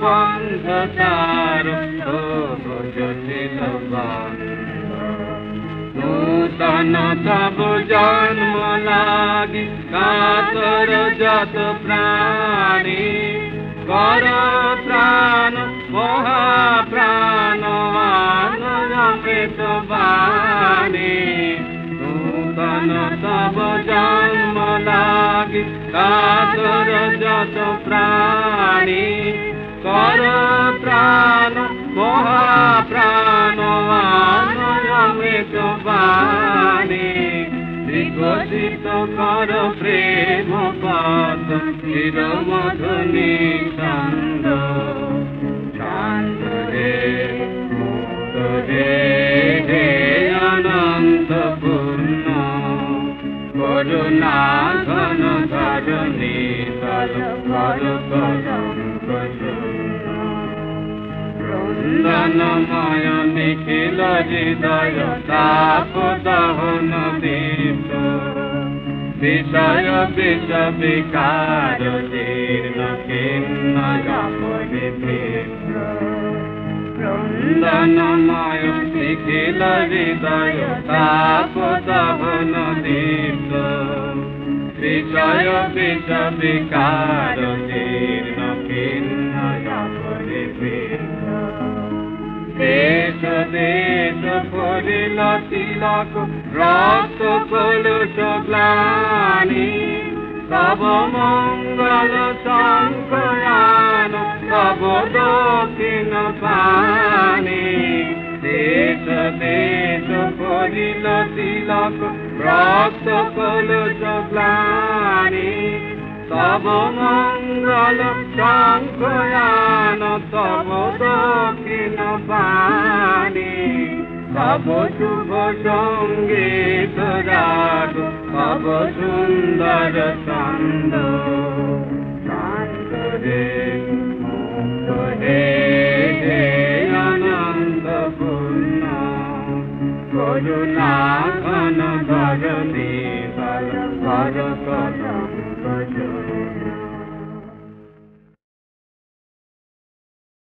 পন্থ তার জটিল নূতন তব জন্ম লাগি, কাতর যত প্রাণী কর প্রাণ মহাপ্রাণ আনরমিত বাণী। নূতন তব জন্ম লাগি, কাতর যত প্রাণী আনরমিত বাণী বিকশিত কর প্রেম পদ চির মধুনি ছন্দ শান্ত রে মুক্ত রে হে অনন্ত পূর্ণ। করুণা ঘন ধরণী তল, কর কলঙ্ক নিখিল হৃদয় তাপ দহন দীপ বিষয় বিষ বিকার জীর্ণ কীর্ণ বৃন্দনময় নিখিল হৃদয় তাপ দহন দীপ বিষয় বিষ বিকার জীর্ণ করিল তিলক রক্ত কলুষ গ্লানি তব মঙ্গল সংকয়ান তব দক্ষিণ পানি দেশ দেশ করিল তিলক রক্ত কলুষ গ্লানি তব মঙ্গল সংকয়ান তব দক্ষিণ বাণী তব শুভ সংগীত রাগ তব সুন্দর ছন্দ। রে মুক্ত হে অনন্ত পূর্ণ। করুণা ঘন ধরণী বল কর কর